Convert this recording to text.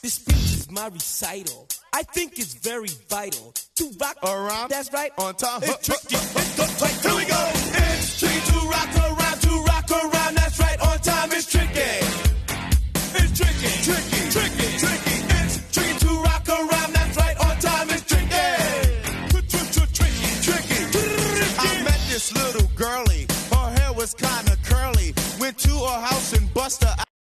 This speech is my recital. I think it's very vital to rock Around. That's right. On time. It's tricky. It's the right. Here we go. It's tricky to rock around, to rock around. That's right. On time. It's tricky. It's tricky. Tricky. Tricky. Tricky. It's tricky to rock around. That's right. On time. It's tricky. Tricky. Tricky. I met this little girlie. Her hair was kinda curly. Went to her house and bust her